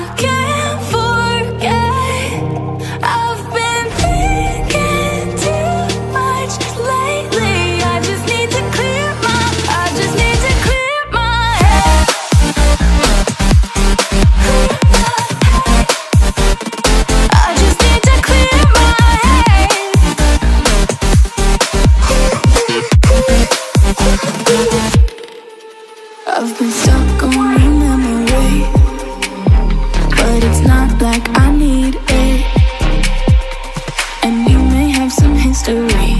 Can't like I need it. And we may have some history,